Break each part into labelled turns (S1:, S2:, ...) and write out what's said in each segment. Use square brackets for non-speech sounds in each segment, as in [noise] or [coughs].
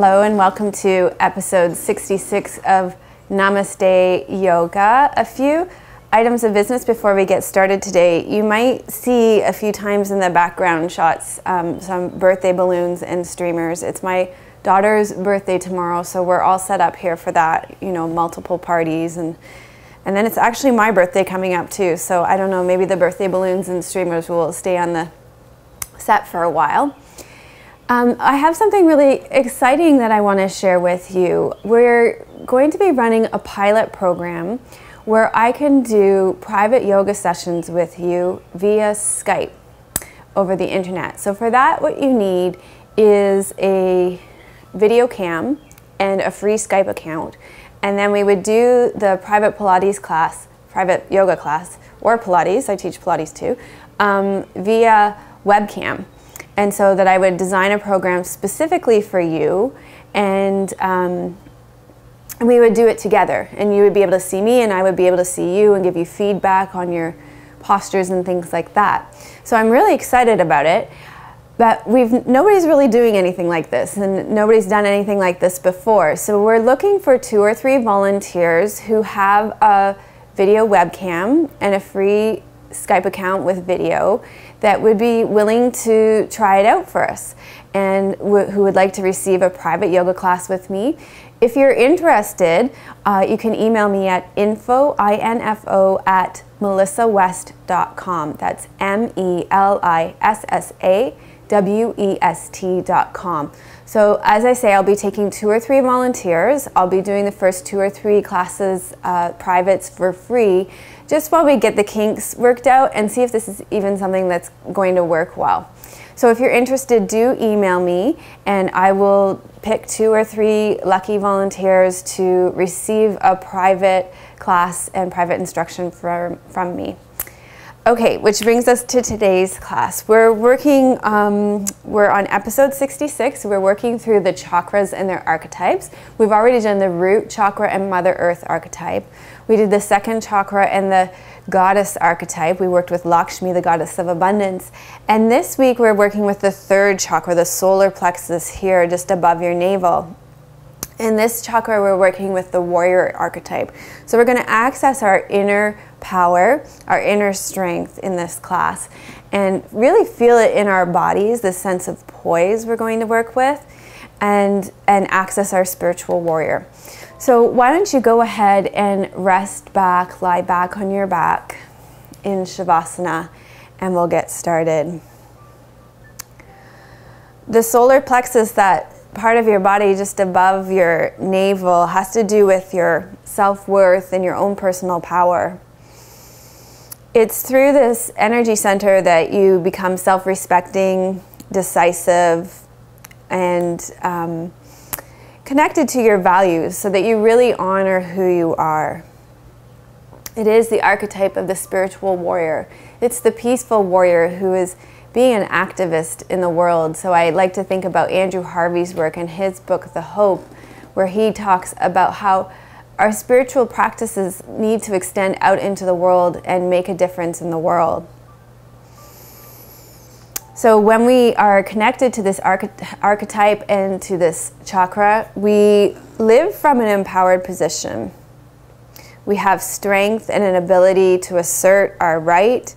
S1: Hello, and welcome to episode 66 of Namaste Yoga. A few items of business before we get started today. You might see a few times in the background shots um, some birthday balloons and streamers. It's my daughter's birthday tomorrow, so we're all set up here for that, you know, multiple parties and and then it's actually my birthday coming up too. So I don't know, maybe the birthday balloons and streamers will stay on the set for a while. Um, I have something really exciting that I want to share with you. We're going to be running a pilot program where I can do private yoga sessions with you via Skype over the internet. So for that, what you need is a video cam and a free Skype account. And then we would do the private Pilates class, private yoga class, or Pilates, I teach Pilates too, um, via webcam. And so that I would design a program specifically for you and um, we would do it together. And you would be able to see me and I would be able to see you and give you feedback on your postures and things like that. So I'm really excited about it. But we've nobody's really doing anything like this, and nobody's done anything like this before. So we're looking for two or three volunteers who have a video webcam and a free Skype account with video that would be willing to try it out for us and who would like to receive a private yoga class with me. If you're interested, uh, you can email me at info, I-N-F-O, at melissawest.com. That's M-E-L-I-S-S-A west.com. So as I say, I'll be taking two or three volunteers. I'll be doing the first two or three classes, uh, privates for free, just while we get the kinks worked out and see if this is even something that's going to work well. So if you're interested, do email me and I will pick two or three lucky volunteers to receive a private class and private instruction from, from me. Okay, which brings us to today's class. We're working, um, we're on episode 66. We're working through the chakras and their archetypes. We've already done the root chakra and Mother Earth archetype. We did the second chakra and the goddess archetype. We worked with Lakshmi, the goddess of abundance. And this week we're working with the third chakra, the solar plexus here just above your navel. In this chakra, we're working with the warrior archetype. So we're going to access our inner power, our inner strength in this class, and really feel it in our bodies, the sense of poise we're going to work with, and, and access our spiritual warrior. So why don't you go ahead and rest back, lie back on your back in Shavasana, and we'll get started. The solar plexus, that part of your body just above your navel has to do with your self-worth and your own personal power. It's through this energy center that you become self-respecting, decisive, and um, connected to your values so that you really honor who you are. It is the archetype of the spiritual warrior. It's the peaceful warrior who is being an activist in the world. So I like to think about Andrew Harvey's work and his book, The Hope, where he talks about how our spiritual practices need to extend out into the world and make a difference in the world. So when we are connected to this archetype and to this chakra, we live from an empowered position. We have strength and an ability to assert our right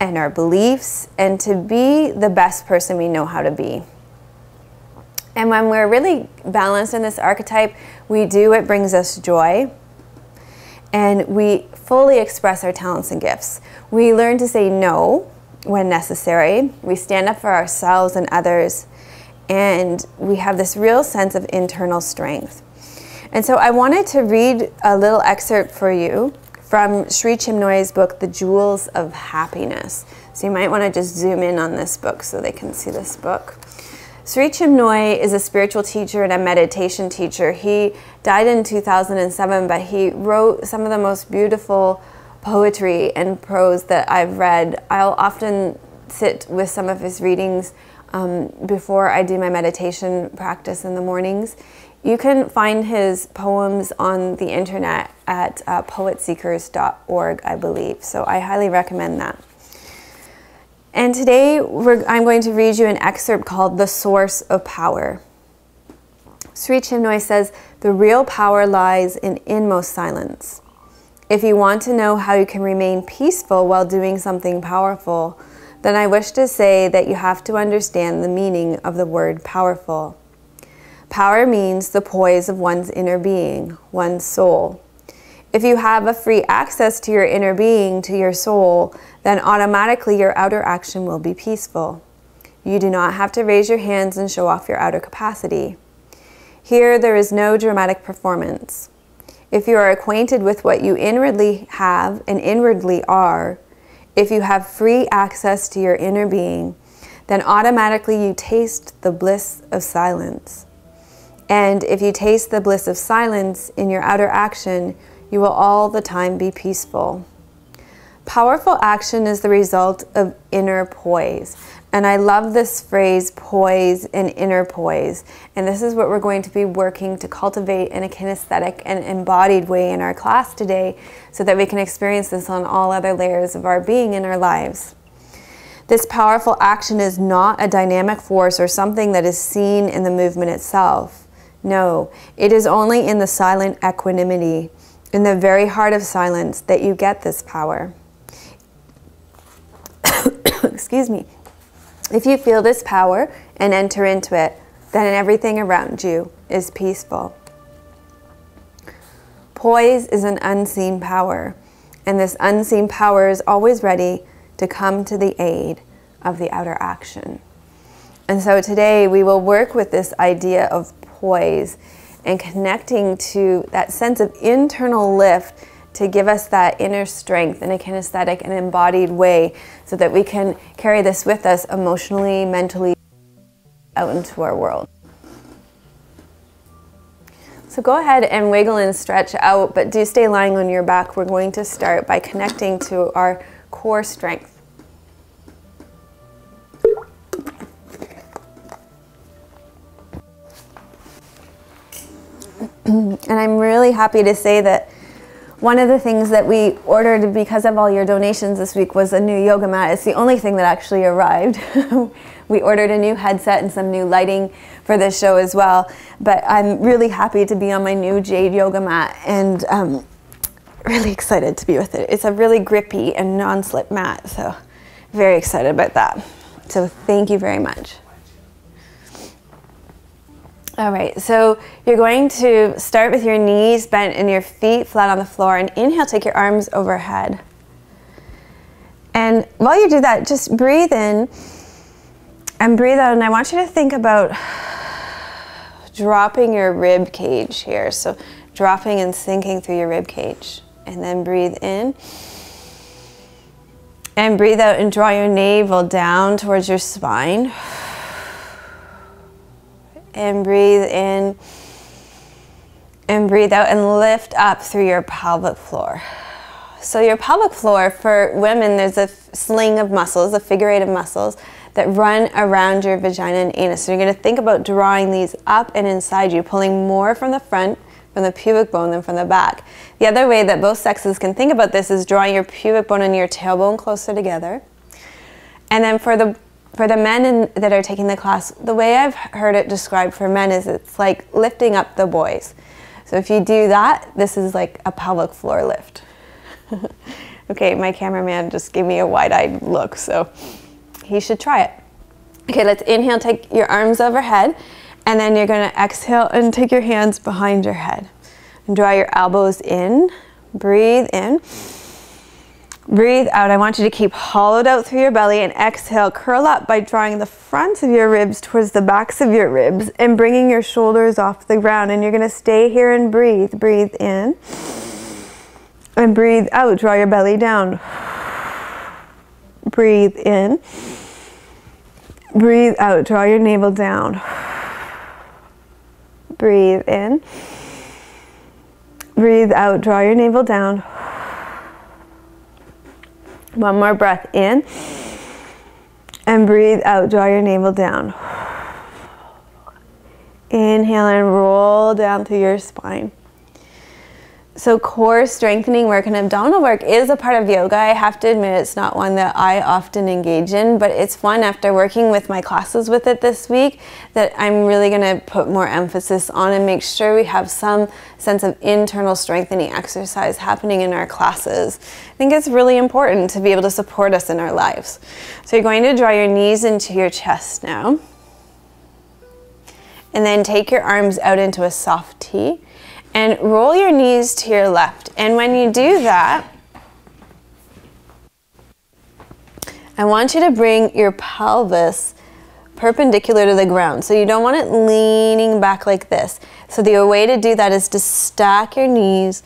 S1: and our beliefs and to be the best person we know how to be. And when we're really balanced in this archetype, we do what brings us joy and we fully express our talents and gifts. We learn to say no when necessary. We stand up for ourselves and others and we have this real sense of internal strength. And so I wanted to read a little excerpt for you from Sri Chinmoy's book, The Jewels of Happiness. So you might want to just zoom in on this book so they can see this book. Sri Chinmoy is a spiritual teacher and a meditation teacher. He died in 2007, but he wrote some of the most beautiful poetry and prose that I've read. I'll often sit with some of his readings um, before I do my meditation practice in the mornings. You can find his poems on the internet at uh, poetseers.org, I believe. So I highly recommend that. And today I'm going to read you an excerpt called The Source of Power. Sri Chinmoy says, The real power lies in inmost silence. If you want to know how you can remain peaceful while doing something powerful, then I wish to say that you have to understand the meaning of the word powerful. Power means the poise of one's inner being, one's soul. If you have a free access to your inner being, to your soul, then automatically your outer action will be peaceful. You do not have to raise your hands and show off your outer capacity. Here, there is no dramatic performance. If you are acquainted with what you inwardly have and inwardly are, if you have free access to your inner being, then automatically you taste the bliss of silence. And if you taste the bliss of silence in your outer action, you will all the time be peaceful. Powerful action is the result of inner poise. And I love this phrase, poise and inner poise. And this is what we're going to be working to cultivate in a kinesthetic and embodied way in our class today so that we can experience this on all other layers of our being in our lives. This powerful action is not a dynamic force or something that is seen in the movement itself. No, it is only in the silent equanimity, in the very heart of silence, that you get this power. [coughs] Excuse me. If you feel this power and enter into it, then everything around you is peaceful. Poise is an unseen power, and this unseen power is always ready to come to the aid of the outer action. And so today we will work with this idea of poise and connecting to that sense of internal lift to give us that inner strength in a kinesthetic and embodied way so that we can carry this with us emotionally, mentally, out into our world. So go ahead and wiggle and stretch out, but do stay lying on your back. We're going to start by connecting to our core strength. [clears throat] and I'm really happy to say that one of the things that we ordered because of all your donations this week was a new yoga mat. It's the only thing that actually arrived. [laughs] we ordered a new headset and some new lighting for this show as well. But I'm really happy to be on my new Jade yoga mat and um, really excited to be with it. It's a really grippy and non-slip mat, so very excited about that. So thank you very much. All right, so you're going to start with your knees bent and your feet flat on the floor and inhale, take your arms overhead. And while you do that, just breathe in and breathe out. And I want you to think about dropping your rib cage here. So dropping and sinking through your rib cage. And then breathe in. And breathe out and draw your navel down towards your spine and breathe in and breathe out and lift up through your pelvic floor. So your pelvic floor for women, there's a sling of muscles, a figure eight of muscles that run around your vagina and anus. So you're gonna think about drawing these up and inside you, pulling more from the front, from the pubic bone than from the back. The other way that both sexes can think about this is drawing your pubic bone and your tailbone closer together. And then for the for the men in, that are taking the class, the way I've heard it described for men is it's like lifting up the boys. So if you do that, this is like a pelvic floor lift. [laughs] okay, my cameraman just gave me a wide-eyed look, so he should try it. Okay, let's inhale, take your arms overhead, and then you're gonna exhale and take your hands behind your head. And draw your elbows in, breathe in. Breathe out. I want you to keep hollowed out through your belly and exhale. Curl up by drawing the fronts of your ribs towards the backs of your ribs and bringing your shoulders off the ground. And you're going to stay here and breathe. Breathe in and breathe out. Draw your belly down. Breathe in. Breathe out. Draw your navel down. Breathe in. Breathe out. Draw your navel down. One more breath in. And breathe out. Draw your navel down. Inhale and roll down through your spine. So core strengthening work and abdominal work is a part of yoga. I have to admit it's not one that I often engage in, but it's one after working with my classes with it this week that I'm really going to put more emphasis on and make sure we have some sense of internal strengthening exercise happening in our classes. I think it's really important to be able to support us in our lives. So you're going to draw your knees into your chest now. And then take your arms out into a soft T and roll your knees to your left. And when you do that, I want you to bring your pelvis perpendicular to the ground. So you don't want it leaning back like this. So the way to do that is to stack your knees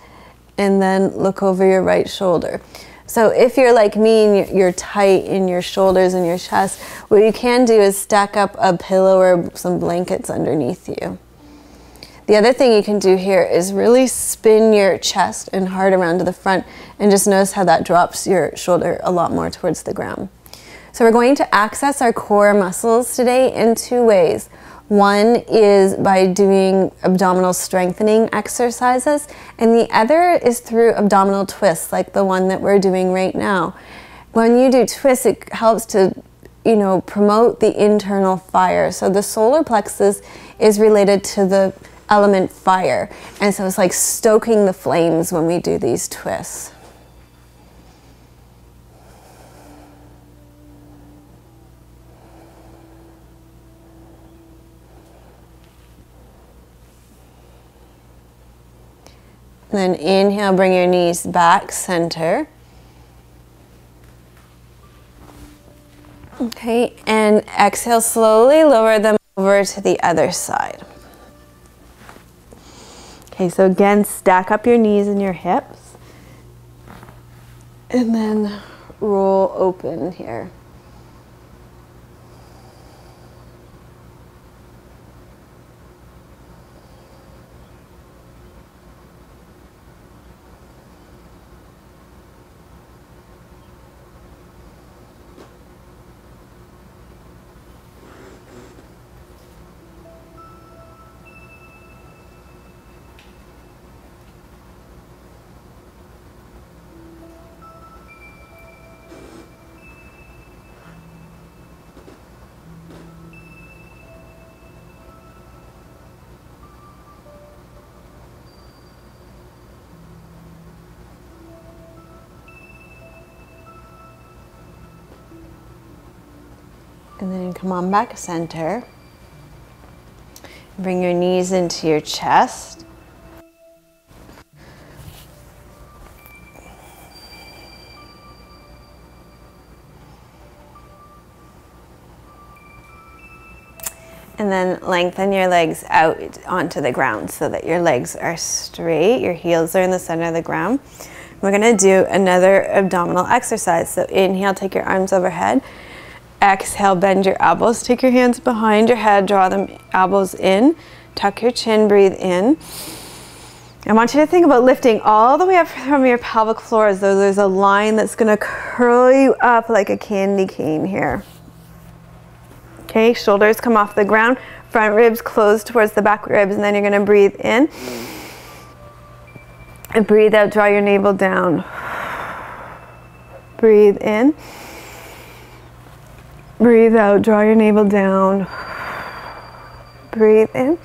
S1: and then look over your right shoulder. So if you're like me and you're tight in your shoulders and your chest, what you can do is stack up a pillow or some blankets underneath you. The other thing you can do here is really spin your chest and heart around to the front and just notice how that drops your shoulder a lot more towards the ground. So we're going to access our core muscles today in two ways. One is by doing abdominal strengthening exercises, and the other is through abdominal twists, like the one that we're doing right now. When you do twists, it helps to you know, promote the internal fire. So the solar plexus is related to the element fire. And so it's like stoking the flames when we do these twists. then inhale, bring your knees back center. Okay, and exhale, slowly lower them over to the other side. Okay, so again, stack up your knees and your hips. And then roll open here. And then come on back center. Bring your knees into your chest. And then lengthen your legs out onto the ground so that your legs are straight. Your heels are in the center of the ground. We're gonna do another abdominal exercise. So inhale, take your arms overhead. Exhale, bend your elbows. Take your hands behind your head, draw them elbows in. Tuck your chin, breathe in. I want you to think about lifting all the way up from your pelvic floor as though there's a line that's going to curl you up like a candy cane here. Okay, shoulders come off the ground, front ribs close towards the back ribs, and then you're going to breathe in. And breathe out, draw your navel down. Breathe in. Breathe out, draw your navel down. Breathe in.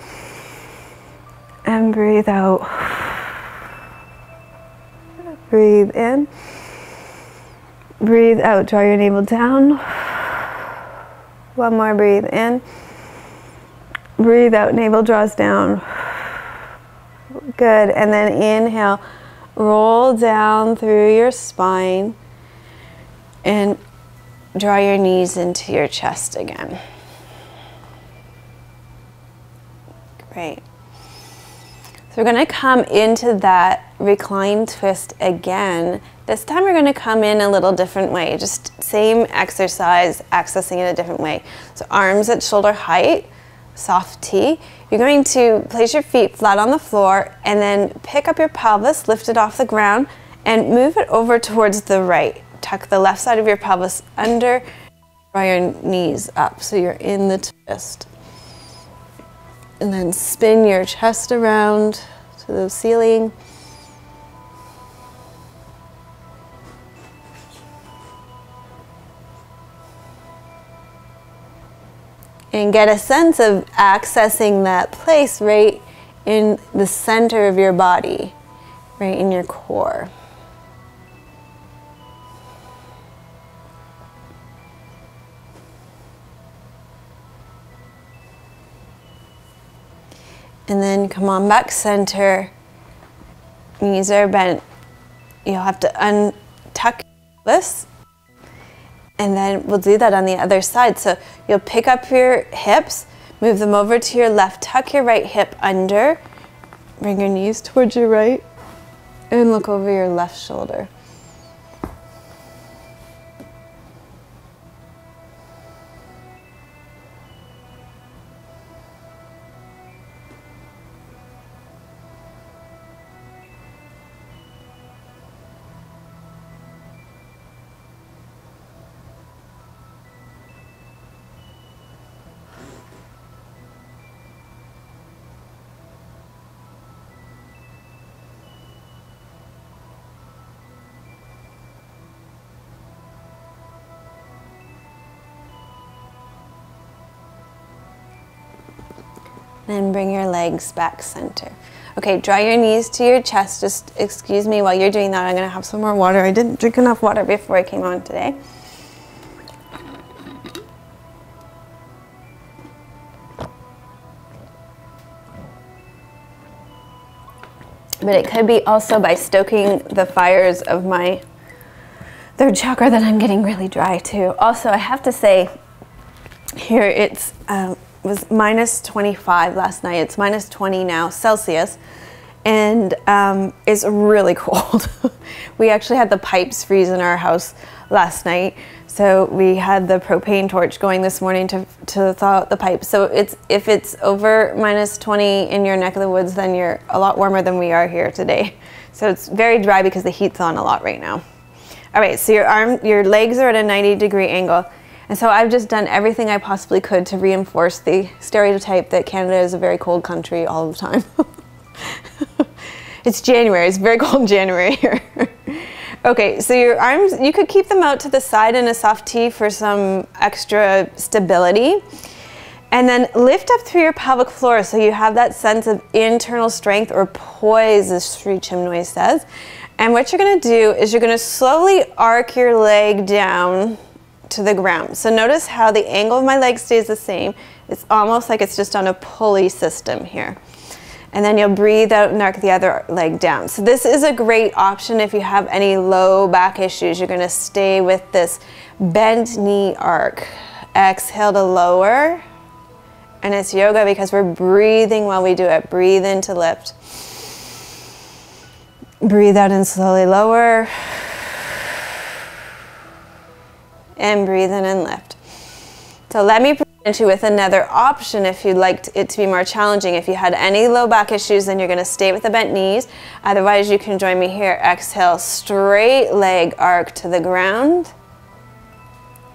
S1: And breathe out. Breathe in. Breathe out, draw your navel down. One more, breathe in. Breathe out, navel draws down. Good. And then inhale, roll down through your spine and Draw your knees into your chest again. Great. So we're going to come into that recline twist again. This time we're going to come in a little different way. Just same exercise, accessing it a different way. So arms at shoulder height, soft T. You're going to place your feet flat on the floor and then pick up your pelvis, lift it off the ground, and move it over towards the right tuck the left side of your pelvis under, draw your knees up so you're in the twist. And then spin your chest around to the ceiling. and get a sense of accessing that place right in the center of your body, right in your core. And then come on back center. Knees are bent. You'll have to untuck this and then we'll do that on the other side. So you'll pick up your hips, move them over to your left, tuck your right hip under, bring your knees towards your right, and look over your left shoulder. Then bring your legs back center. Okay, draw your knees to your chest. Just excuse me while you're doing that. I'm going to have some more water. I didn't drink enough water before I came on today. But it could be also by stoking the fires of my third chakra that I'm getting really dry too. Also, I have to say, here it's um, was minus 25 last night. It's minus 20 now Celsius, and um, it's really [laughs] cold. we actually had the pipes freeze in our house last night, so we had the propane torch going this morning to, to thaw out the pipes. So it's if it's over minus 20 in your neck of the woods, then you're a lot warmer than we are here today. So it's very dry because the heat's on a lot right now. All right, so your arm, your legs are at a 90 degree angle. And so I've just done everything I possibly could to reinforce the stereotype that Canada is a very cold country all the time. [laughs] it's January, it's very cold in January here. [laughs] okay, so your arms, you could keep them out to the side in a soft T for some extra stability. And then lift up through your pelvic floor so you have that sense of internal strength or poise, as Sri Chinmoy says. And what you're gonna do is you're gonna slowly arc your leg down to the ground. So notice how the angle of my leg stays the same. It's almost like it's just on a pulley system here. And then you'll breathe out and arc the other leg down. So this is a great option if you have any low back issues. You're gonna stay with this bent knee arc. Exhale to lower. And it's yoga because we're breathing while we do it. Breathe in to lift. Breathe out and slowly lower and breathe in and lift. So let me present you with another option if you'd like it to be more challenging. If you had any low back issues, then you're gonna stay with the bent knees. Otherwise, you can join me here. Exhale, straight leg arc to the ground.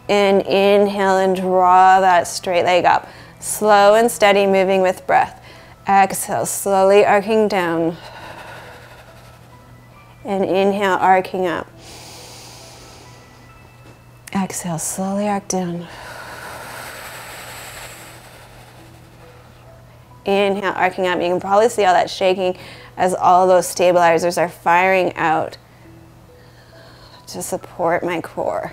S1: And inhale and draw that straight leg up. Slow and steady, moving with breath. Exhale, slowly arcing down. And inhale, arcing up. Exhale, slowly arc down. Inhale, arcing up. You can probably see all that shaking as all those stabilizers are firing out to support my core.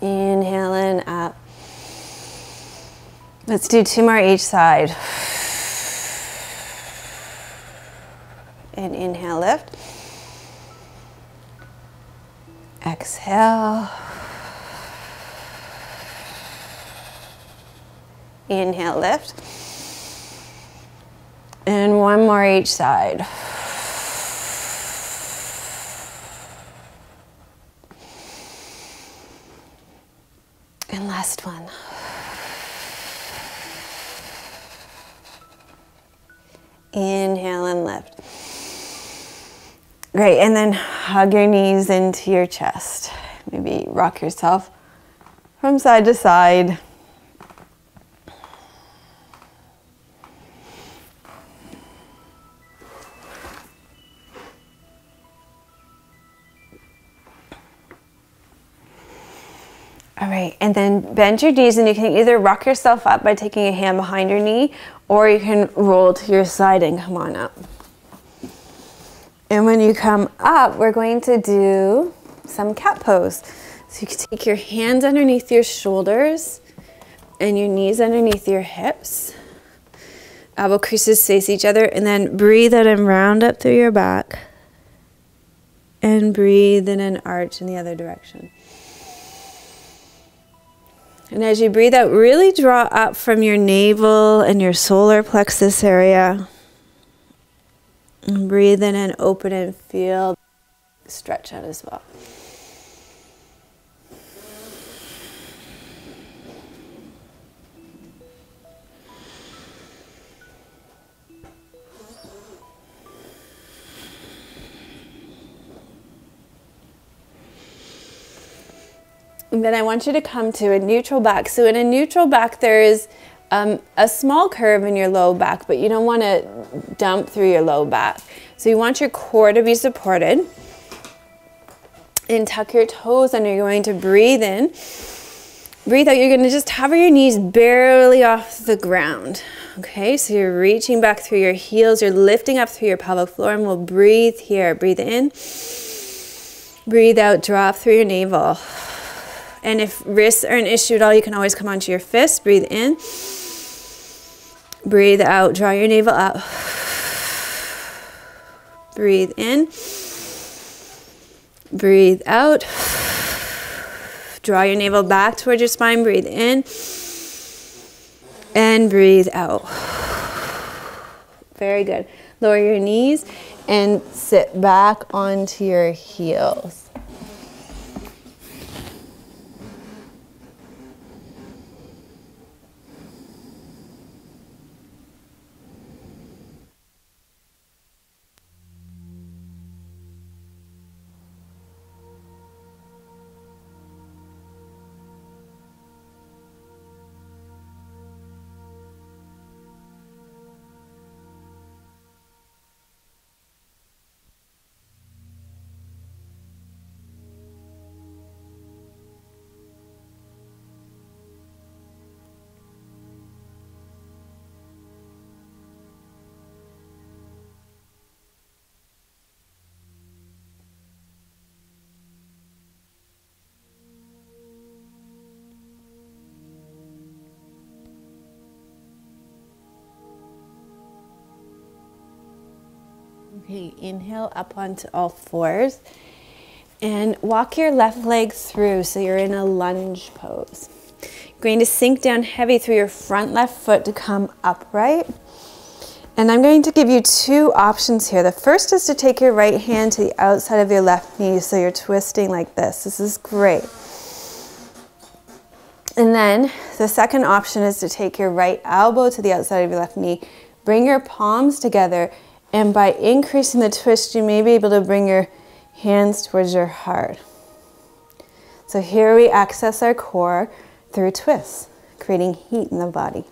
S1: Inhaling up. Let's do two more each side. And inhale, lift. Exhale. Inhale, lift. And one more each side. And last one. Inhale and lift. Great, and then hug your knees into your chest. Maybe rock yourself from side to side. All right, and then bend your knees, and you can either rock yourself up by taking a hand behind your knee, or you can roll to your side and come on up. And when you come up, we're going to do some cat pose. So you can take your hands underneath your shoulders and your knees underneath your hips. Elbow creases face each other, and then breathe out and round up through your back. And breathe in an arch in the other direction. And as you breathe out, really draw up from your navel and your solar plexus area. Breathe in and open and feel stretch out as well. And then I want you to come to a neutral back. So in a neutral back, there is um, a small curve in your low back, but you don't want to dump through your low back. So you want your core to be supported. And tuck your toes under. You're going to breathe in. Breathe out. You're going to just hover your knees barely off the ground. Okay, so you're reaching back through your heels. You're lifting up through your pelvic floor, and we'll breathe here. Breathe in. Breathe out. Drop through your navel. And if wrists are an issue at all, you can always come onto your fists. Breathe in. Breathe out. Draw your navel up. Breathe in. Breathe out. Draw your navel back towards your spine. Breathe in. And breathe out. Very good. Lower your knees and sit back onto your heels. Okay, inhale up onto all fours and walk your left leg through so you're in a lunge pose. Going to sink down heavy through your front left foot to come upright. And I'm going to give you two options here. The first is to take your right hand to the outside of your left knee so you're twisting like this. This is great. And then the second option is to take your right elbow to the outside of your left knee, bring your palms together and by increasing the twist, you may be able to bring your hands towards your heart. So here we access our core through twists, creating heat in the body.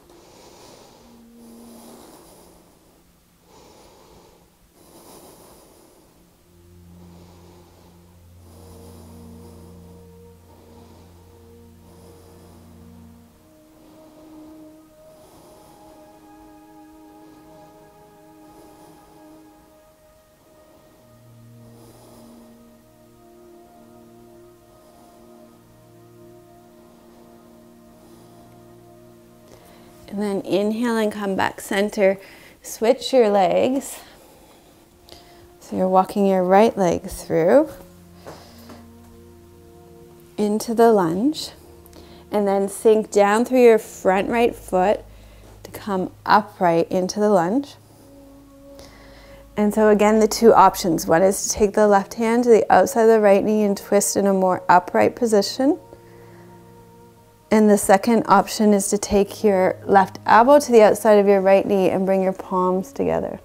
S1: And then inhale and come back center. Switch your legs. So you're walking your right leg through into the lunge. And then sink down through your front right foot to come upright into the lunge. And so again, the two options. One is to take the left hand to the outside of the right knee and twist in a more upright position. And the second option is to take your left elbow to the outside of your right knee and bring your palms together.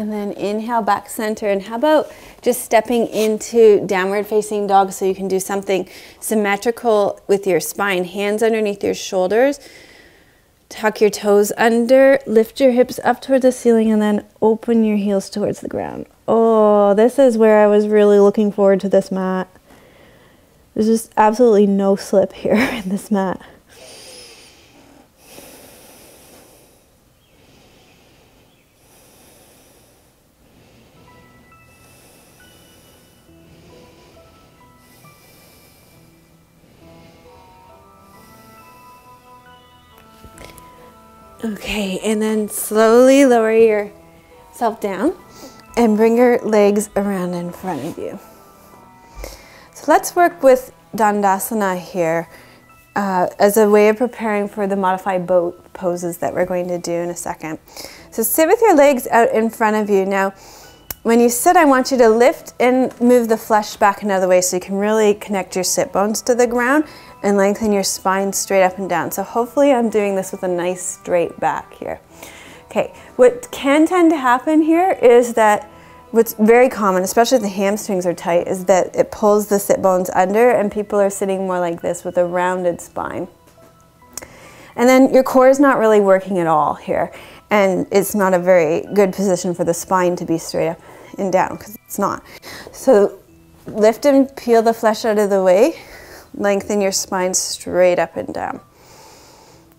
S1: And then inhale back center. And how about just stepping into downward facing dog so you can do something symmetrical with your spine. Hands underneath your shoulders. Tuck your toes under, lift your hips up towards the ceiling, and then open your heels towards the ground. Oh, this is where I was really looking forward to this mat. There's just absolutely no slip here [laughs] in this mat. Okay, and then slowly lower yourself down and bring your legs around in front of you. So let's work with Dandasana here uh, as a way of preparing for the modified boat poses that we're going to do in a second. So sit with your legs out in front of you. Now, when you sit, I want you to lift and move the flesh back another way so you can really connect your sit bones to the ground and lengthen your spine straight up and down. So hopefully I'm doing this with a nice straight back here. Okay, what can tend to happen here is that what's very common, especially if the hamstrings are tight, is that it pulls the sit bones under and people are sitting more like this with a rounded spine. And then your core is not really working at all here. And it's not a very good position for the spine to be straight up and down because it's not. So lift and peel the flesh out of the way Lengthen your spine straight up and down.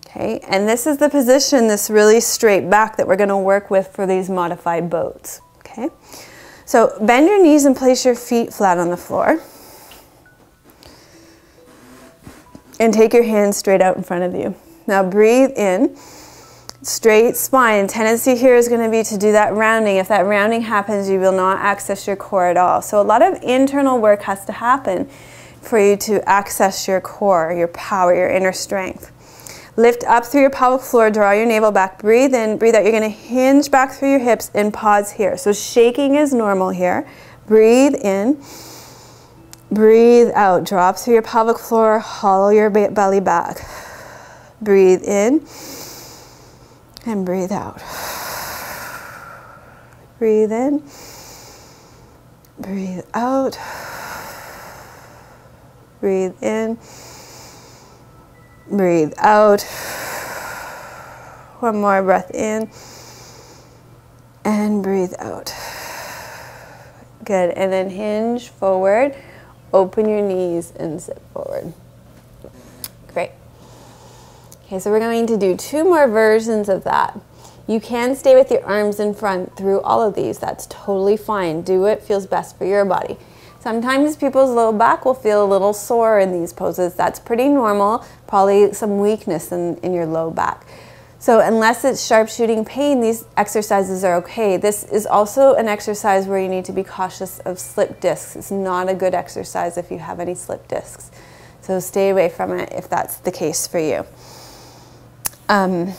S1: Okay, and this is the position, this really straight back that we're going to work with for these modified boats. Okay, so bend your knees and place your feet flat on the floor. And take your hands straight out in front of you. Now breathe in, straight spine. Tendency here is going to be to do that rounding. If that rounding happens, you will not access your core at all. So a lot of internal work has to happen for you to access your core, your power, your inner strength. Lift up through your pelvic floor, draw your navel back, breathe in, breathe out. You're going to hinge back through your hips and pause here. So shaking is normal here. Breathe in, breathe out. Drop through your pelvic floor, hollow your belly back. Breathe in and breathe out. Breathe in, breathe out. Breathe in. Breathe out. One more breath in. And breathe out. Good. And then hinge forward. Open your knees and sit forward. Great. Okay, so we're going to do two more versions of that. You can stay with your arms in front through all of these. That's totally fine. Do what feels best for your body. Sometimes people's low back will feel a little sore in these poses. That's pretty normal, probably some weakness in, in your low back. So unless it's sharpshooting pain, these exercises are okay. This is also an exercise where you need to be cautious of slip discs. It's not a good exercise if you have any slip discs. So stay away from it if that's the case for you. Um,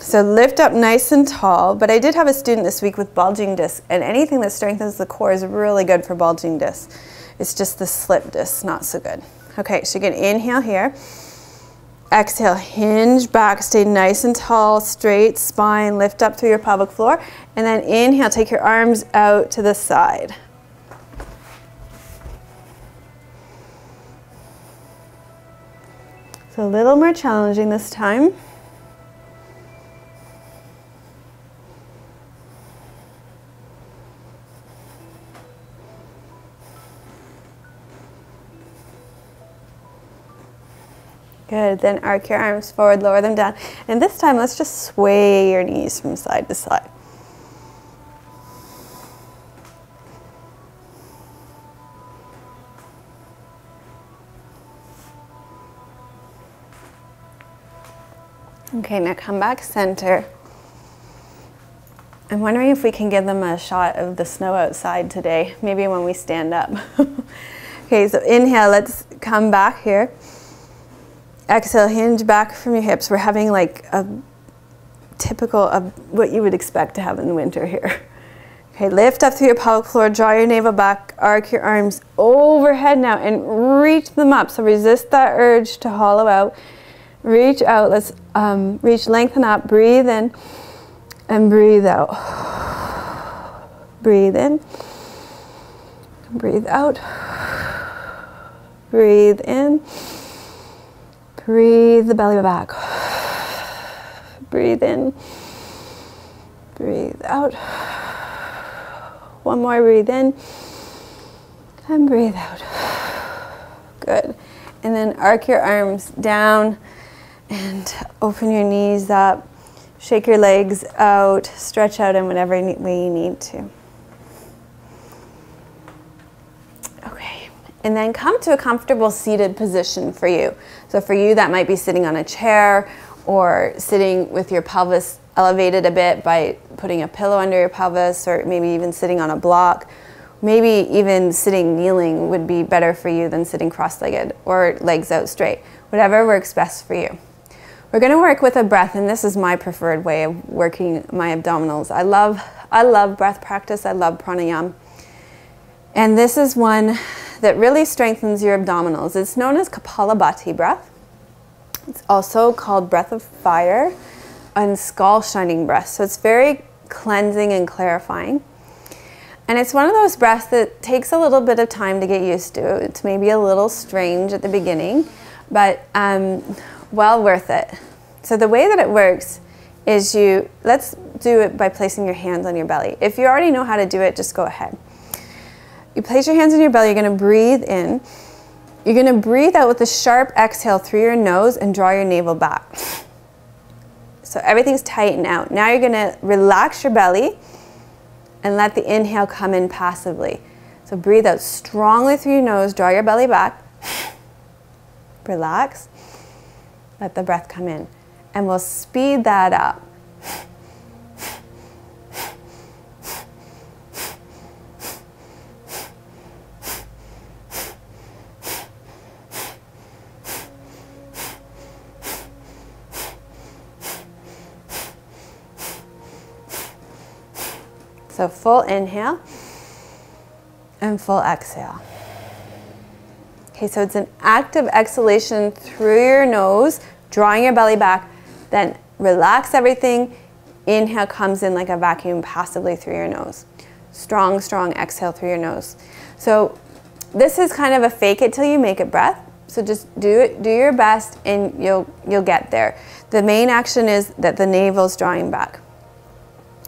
S1: so lift up nice and tall, but I did have a student this week with bulging disc, and anything that strengthens the core is really good for bulging disc. It's just the slip disc, not so good. Okay, so you can inhale here. Exhale, hinge back, stay nice and tall, straight spine, lift up through your pelvic floor, and then inhale, take your arms out to the side. So a little more challenging this time. Good, then arc your arms forward, lower them down. And this time, let's just sway your knees from side to side. Okay, now come back center. I'm wondering if we can give them a shot of the snow outside today, maybe when we stand up. [laughs] okay, so inhale, let's come back here. Exhale, hinge back from your hips. We're having like a typical of what you would expect to have in the winter here. Okay, lift up through your pelvic floor, draw your navel back, arc your arms overhead now and reach them up. So resist that urge to hollow out. Reach out, let's um, reach, lengthen up, breathe in and breathe out. Breathe in. Breathe out. Breathe in. Breathe the belly back. Breathe in. Breathe out. One more, breathe in. And breathe out. Good. And then arc your arms down and open your knees up. Shake your legs out, stretch out in whatever way you need to. Okay, and then come to a comfortable seated position for you. So for you, that might be sitting on a chair or sitting with your pelvis elevated a bit by putting a pillow under your pelvis or maybe even sitting on a block. Maybe even sitting kneeling would be better for you than sitting cross legged or legs out straight. Whatever works best for you. We're going to work with a breath, and this is my preferred way of working my abdominals. I love, I love breath practice. I love pranayama. And this is one that really strengthens your abdominals. It's known as Kapalabhati breath. It's also called breath of fire and skull shining breath. So it's very cleansing and clarifying. And it's one of those breaths that takes a little bit of time to get used to. It's maybe a little strange at the beginning, but um, well worth it. So the way that it works is you, let's do it by placing your hands on your belly. If you already know how to do it, just go ahead. You place your hands on your belly, you're gonna breathe in. You're gonna breathe out with a sharp exhale through your nose and draw your navel back. So everything's tightened out. Now you're gonna relax your belly and let the inhale come in passively. So breathe out strongly through your nose, draw your belly back, relax. Let the breath come in. And we'll speed that up. So full inhale and full exhale. Okay, so it's an active exhalation through your nose, drawing your belly back, then relax everything. Inhale comes in like a vacuum passively through your nose. Strong, strong exhale through your nose. So this is kind of a fake it till you make it breath. So just do it, do your best and you'll you'll get there. The main action is that the navel's drawing back.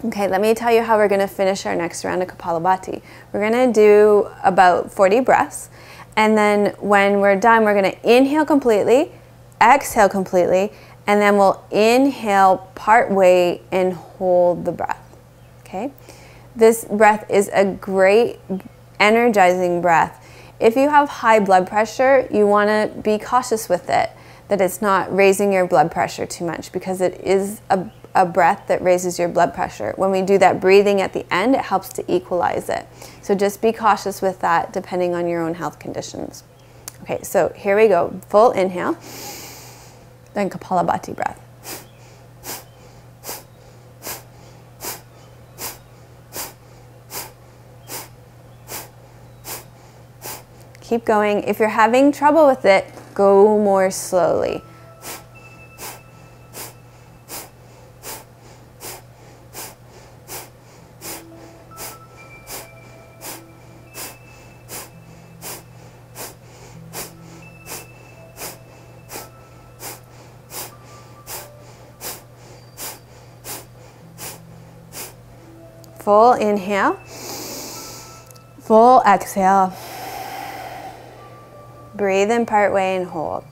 S1: Okay, let me tell you how we're gonna finish our next round of Kapalabhati. We're gonna do about 40 breaths. And then when we're done, we're gonna inhale completely, exhale completely, and then we'll inhale part way and hold the breath. Okay? This breath is a great energizing breath. If you have high blood pressure, you wanna be cautious with it, that it's not raising your blood pressure too much because it is a a breath that raises your blood pressure. When we do that breathing at the end, it helps to equalize it. So just be cautious with that depending on your own health conditions. Okay, so here we go. Full inhale, then Kapalabhati breath. Keep going. If you're having trouble with it, go more slowly. Full inhale. Full exhale. Breathe in part way and hold.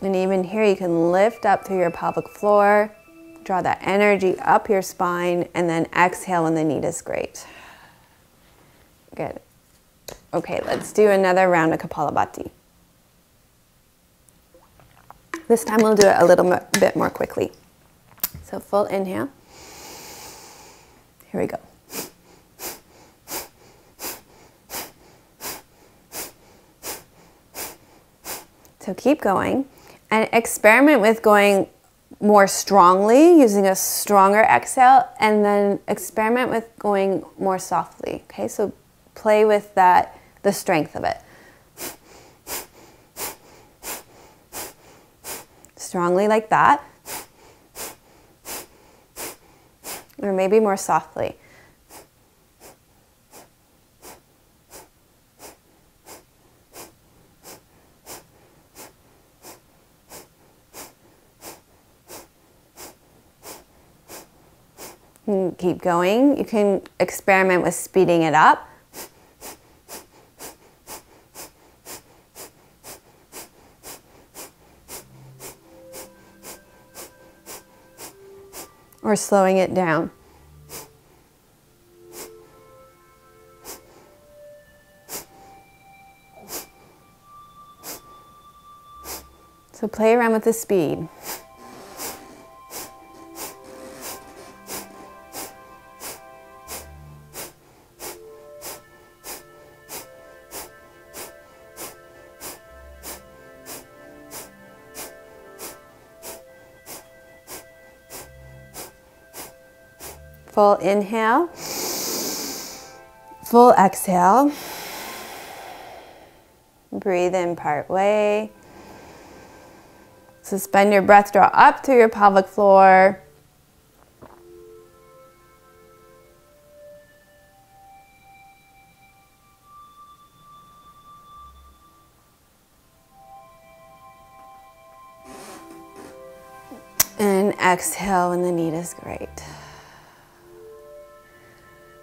S1: And even here, you can lift up through your pelvic floor, draw that energy up your spine, and then exhale when the need is great. Good. Okay, let's do another round of Kapalabhati. This time we'll do it a little bit more quickly. So full inhale. Here we go. So keep going and experiment with going more strongly using a stronger exhale and then experiment with going more softly. Okay, so play with that, the strength of it. Strongly like that. Or maybe more softly. keep going. You can experiment with speeding it up. Slowing it down. So play around with the speed. Full inhale. Full exhale. Breathe in part way. Suspend your breath, draw up through your pelvic floor. And exhale when the need is great.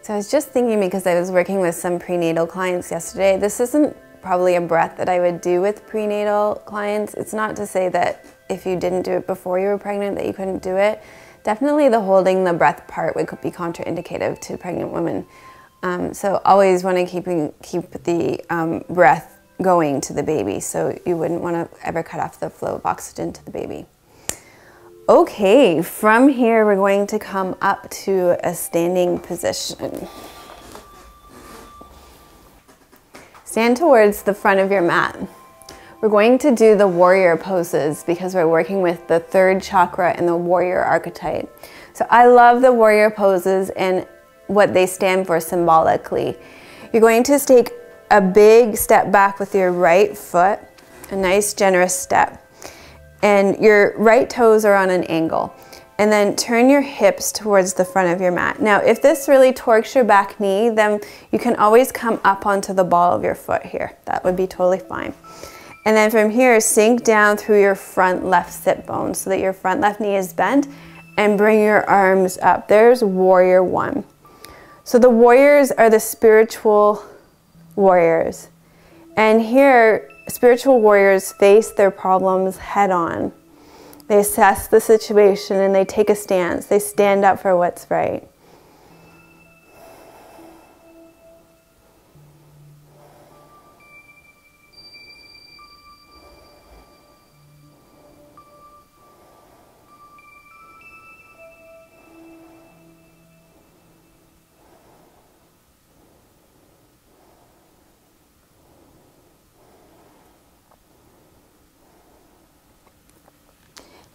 S1: So I was just thinking because I was working with some prenatal clients yesterday, this isn't probably a breath that I would do with prenatal clients. It's not to say that if you didn't do it before you were pregnant that you couldn't do it. Definitely the holding the breath part would be contraindicative to pregnant women. Um, so always want to keep, keep the um, breath going to the baby so you wouldn't want to ever cut off the flow of oxygen to the baby. Okay, from here we're going to come up to a standing position. Stand towards the front of your mat. We're going to do the warrior poses because we're working with the third chakra and the warrior archetype. So I love the warrior poses and what they stand for symbolically. You're going to take a big step back with your right foot, a nice generous step and your right toes are on an angle. And then turn your hips towards the front of your mat. Now, if this really torques your back knee, then you can always come up onto the ball of your foot here. That would be totally fine. And then from here, sink down through your front left sit bone so that your front left knee is bent and bring your arms up. There's warrior one. So the warriors are the spiritual warriors. And here, spiritual warriors face their problems head on. They assess the situation and they take a stance. They stand up for what's right.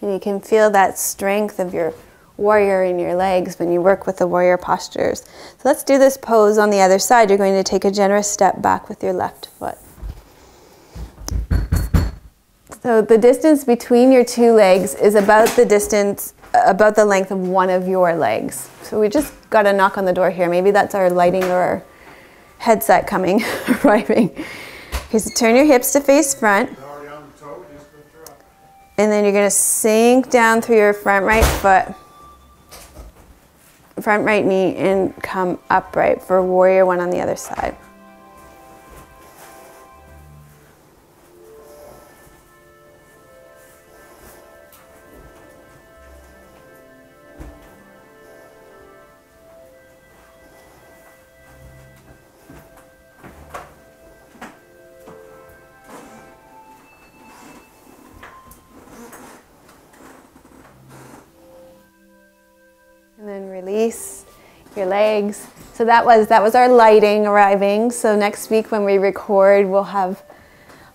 S1: And you can feel that strength of your warrior in your legs when you work with the warrior postures. So let's do this pose on the other side. You're going to take a generous step back with your left foot. So the distance between your two legs is about the distance, uh, about the length of one of your legs. So we just got a knock on the door here. Maybe that's our lighting or our headset coming, [laughs] arriving. Okay, so turn your hips to face front. And then you're to sink down through your front right foot, front right knee, and come upright for warrior one on the other side. Release your legs. So that was that was our lighting arriving. So next week when we record, we'll have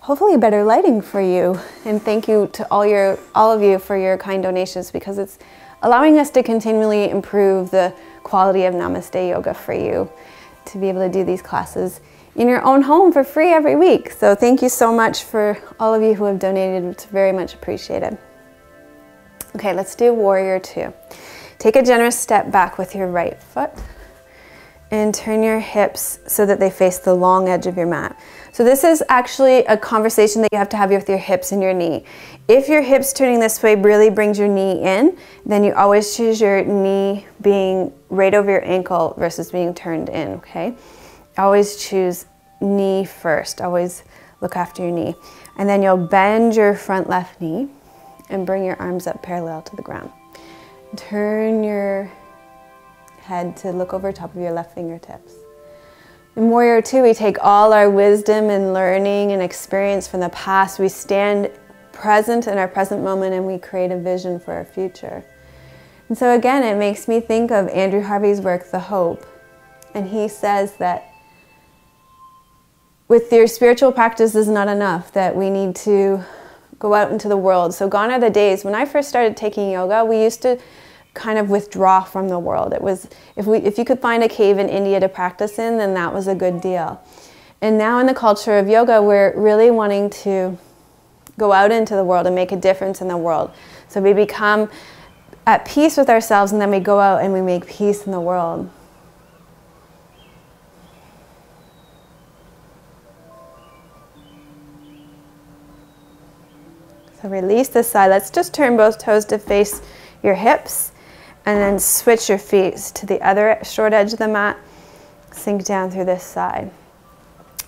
S1: hopefully better lighting for you. And thank you to all your all of you for your kind donations because it's allowing us to continually improve the quality of Namaste Yoga for you. to be able to do these classes in your own home for free every week. So thank you so much for all of you who have donated. It's very much appreciated. Okay, let's do warrior two. Take a generous step back with your right foot and turn your hips so that they face the long edge of your mat. So this is actually a conversation that you have to have with your hips and your knee. If your hips turning this way really brings your knee in, then you always choose your knee being right over your ankle versus being turned in, okay? Always choose knee first. Always look after your knee. And then you'll bend your front left knee and bring your arms up parallel to the ground. Turn your head to look over top of your left fingertips. In Warrior Two, we take all our wisdom and learning and experience from the past. We stand present in our present moment and we create a vision for our future. And so, again, it makes me think of Andrew Harvey's work, The Hope. And he says that with your spiritual practice is not enough, that we need to go out into the world. So, gone are the days. When I first started taking yoga, we used to kind of withdraw from the world. It was if we if you could find a cave in India to practice in, then that was a good deal. And now in the culture of yoga, we're really wanting to go out into the world and make a difference in the world. So we become at peace with ourselves and then we go out and we make peace in the world. So release this side. Let's just turn both toes to face your hips and then switch your feet to the other short edge of the mat. Sink down through this side.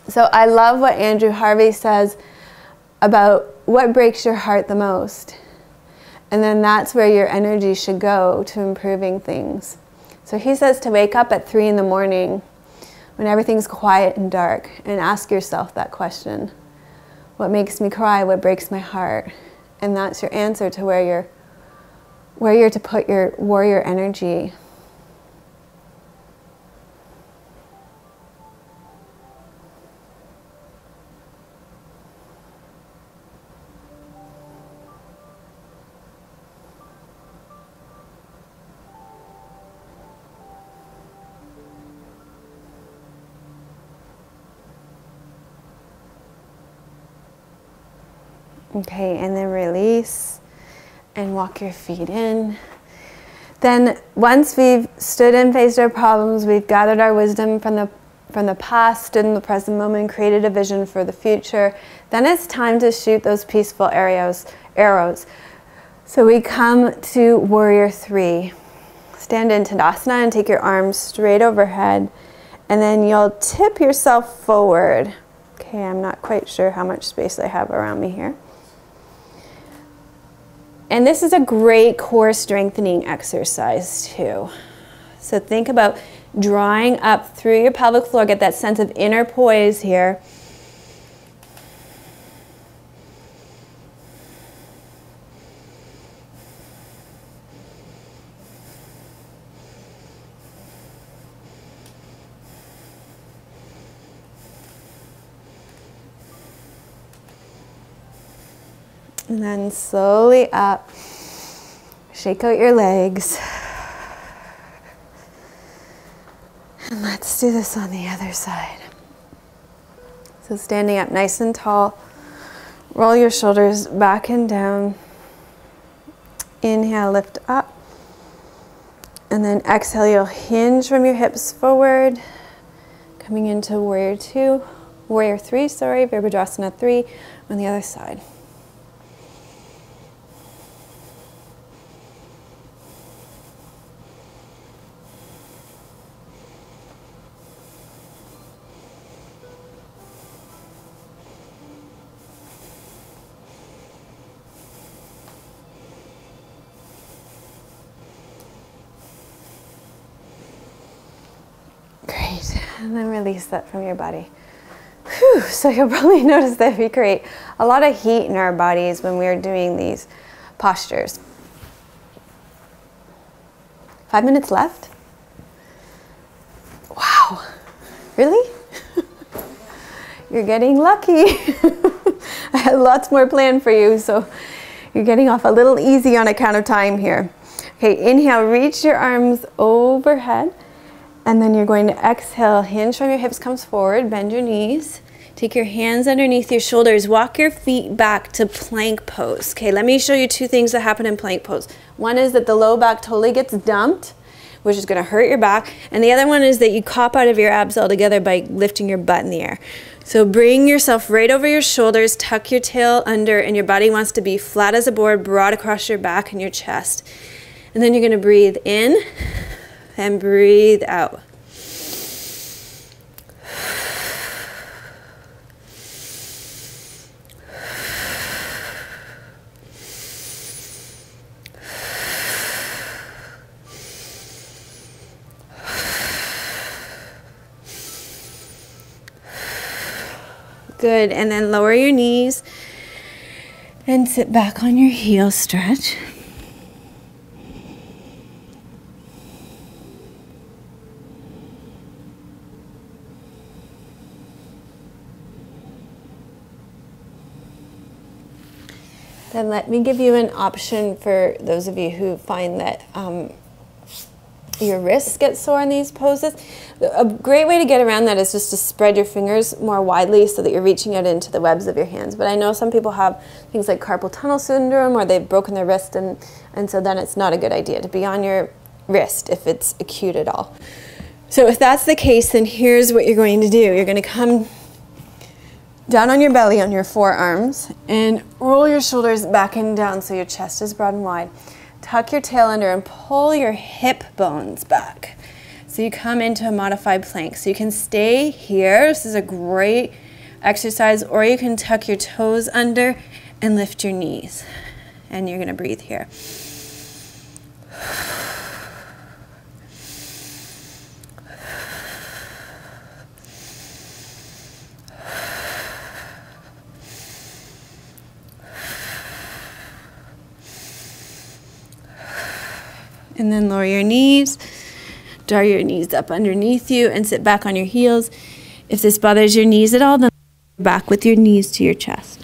S1: So I love what Andrew Harvey says about what breaks your heart the most. And then that's where your energy should go to improving things. So he says to wake up at three in the morning when everything's quiet and dark and ask yourself that question What makes me cry? What breaks my heart? And that's your answer to where your where you're to put your warrior energy. Okay, and then release and walk your feet in. Then once we've stood and faced our problems, we've gathered our wisdom from the from the past, stood in the present moment, created a vision for the future, then it's time to shoot those peaceful arrows arrows. So we come to warrior three. Stand in Tadasana and take your arms straight overhead. And then you'll tip yourself forward. Okay, I'm not quite sure how much space I have around me here. And this is a great core strengthening exercise too. So think about drawing up through your pelvic floor, get that sense of inner poise here. And then slowly up. Shake out your legs. And let's do this on the other side. So standing up nice and tall. Roll your shoulders back and down. Inhale, lift up. And then exhale, you'll hinge from your hips forward. Coming into warrior two, warrior three, sorry, Virabhadrasana three on the other side. And then release that from your body. Whew. So you'll [laughs] probably notice that we create a lot of heat in our bodies when we're doing these postures. Five minutes left? Wow, really? [laughs] you're getting lucky. [laughs] I had lots more planned for you, so you're getting off a little easy on account of time here. Okay, inhale, reach your arms overhead And then you're going to exhale, hinge from your hips comes forward, bend your knees. Take your hands underneath your shoulders. Walk your feet back to plank pose. Okay, let me show you two things that happen in plank pose. One is that the low back totally gets dumped, which is gonna hurt your back. And the other one is that you cop out of your abs altogether by lifting your butt in the air. So bring yourself right over your shoulders, tuck your tail under, and your body wants to be flat as a board, broad across your back and your chest. And then you're gonna breathe in and breathe out. Good. And then lower your knees and sit back on your heel stretch. Then let me give you an option for those of you who find that um, your wrists get sore in these poses. A great way to get around that is just to spread your fingers more widely so that you're reaching out into the webs of your hands. But I know some people have things like carpal tunnel syndrome or they've broken their wrist and, and so then it's not a good idea to be on your wrist if it's acute at all. So if that's the case, then here's what you're going to do. You're going to come down on your belly on your forearms and roll your shoulders back and down so your chest is broad and wide. Tuck your tail under and pull your hip bones back. So you come into a modified plank. So you can stay here. This is a great exercise, or you can tuck your toes under and lift your knees. And you're going to breathe here. And then lower your knees, draw your knees up underneath you, and sit back on your heels. If this bothers your knees at all, then back with your knees to your chest.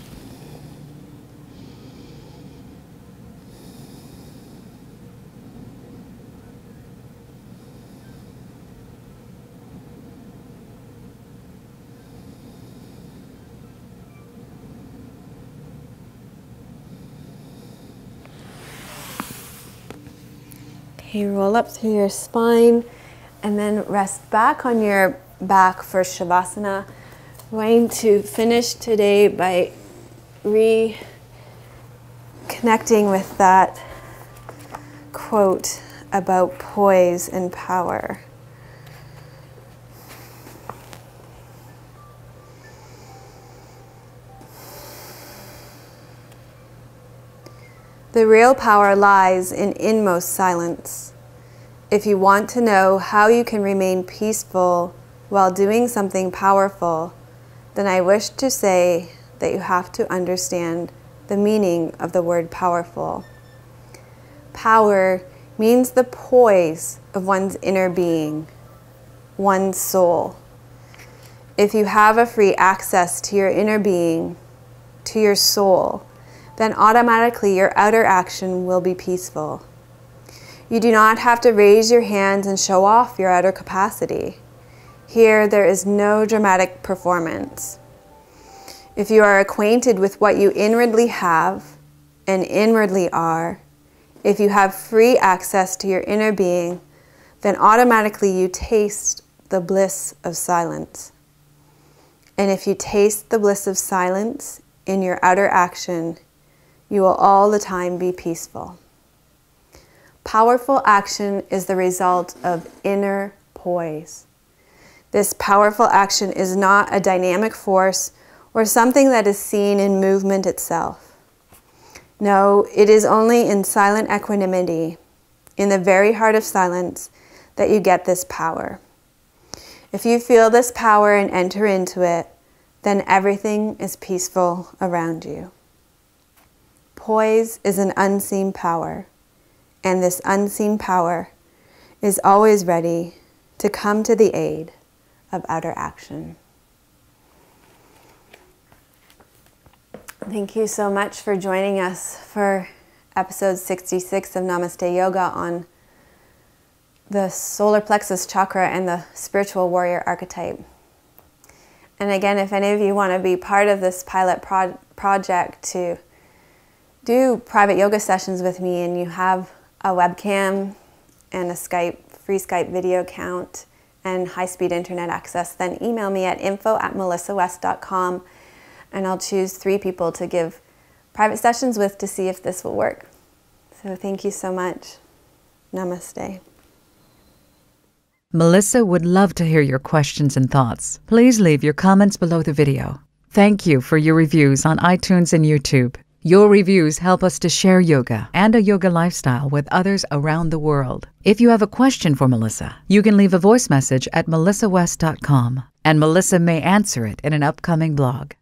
S1: Okay, roll up through your spine and then rest back on your back for Shavasana. I'm going to finish today by reconnecting with that quote about poise and power. The real power lies in inmost silence. If you want to know how you can remain peaceful while doing something powerful, then I wish to say that you have to understand the meaning of the word powerful. Power means the poise of one's inner being, one's soul. If you have a free access to your inner being, to your soul, then automatically your outer action will be peaceful. You do not have to raise your hands and show off your outer capacity. Here, there is no dramatic performance. If you are acquainted with what you inwardly have and inwardly are, if you have free access to your inner being, then automatically you taste the bliss of silence. And if you taste the bliss of silence in your outer action, you will all the time be peaceful. Powerful action is the result of inner poise. This powerful action is not a dynamic force or something that is seen in movement itself. No, it is only in silent equanimity, in the very heart of silence, that you get this power. If you feel this power and enter into it, then everything is peaceful around you. Poise is an unseen power, and this unseen power is always ready to come to the aid of outer action. Thank you so much for joining us for episode 66 of Namaste Yoga on the solar plexus chakra and the spiritual warrior archetype. And again, if any of you want to be part of this pilot pro- project to do private yoga sessions with me and you have a webcam and a Skype, free Skype video account and high speed internet access, then email me at info at melissawest.com and I'll choose three people to give private sessions with to see if this will work. So thank you so much. Namaste.
S2: Melissa would love to hear your questions and thoughts. Please leave your comments below the video. Thank you for your reviews on iTunes and YouTube. Your reviews help us to share yoga and a yoga lifestyle with others around the world. If you have a question for Melissa, you can leave a voice message at melissawest.com and Melissa may answer it in an upcoming blog.